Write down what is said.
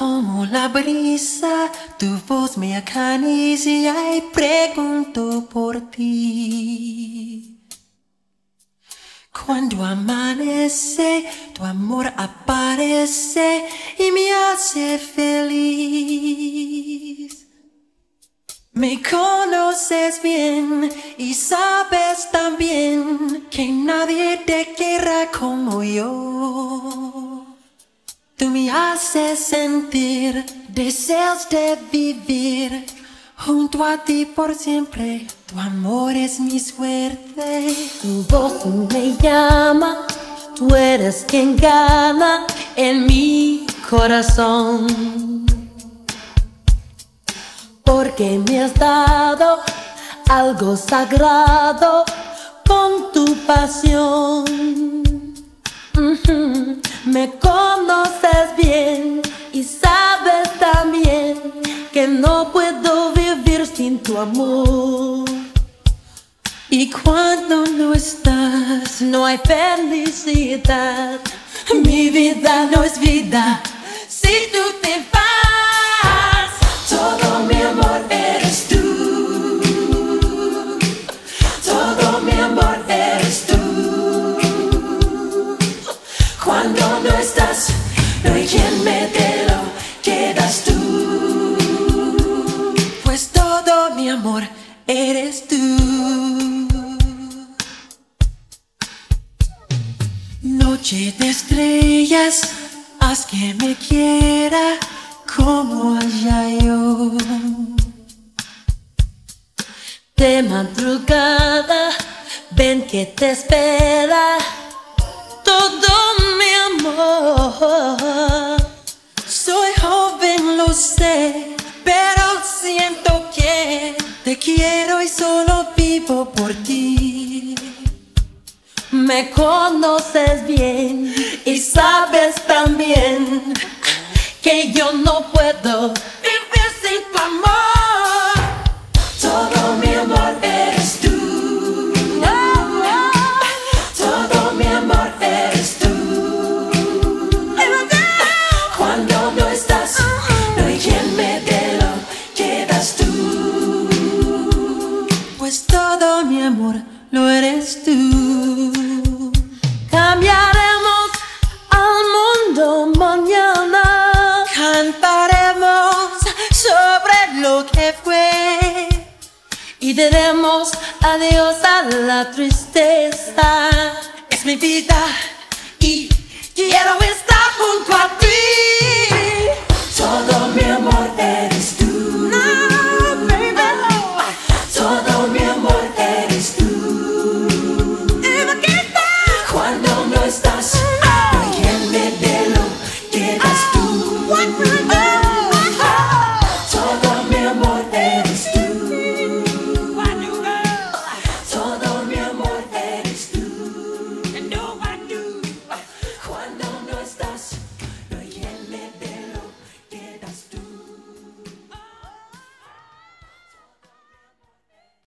como la brisa, tu voz me acaricia y pregunto por ti. Cuando amanece, tu amor aparece y me hace feliz. Me conoces bien y sabes también que nadie te quiera como yo. Me haces sentir deseos de vivir junto a ti por siempre. Tu amor es mi suerte. Tu voz me llama, tú eres quien gana en mi corazón. Porque me has dado algo sagrado con tu pasión. Me conoces bien y sabes también que no puedo vivir sin tu amor. Y cuando no estás, no hay felicidad. Mi vida no es vida si tú te. Quedas tú. Pues todo mi amor eres tú. Noche de estrellas, haz que me quiera como allá yo. De madrugada, ven que te espera te quiero y solo vivo por ti. Me conoces bien diremos adiós a la tristeza. Es mi vida y quiero estar junto a ti.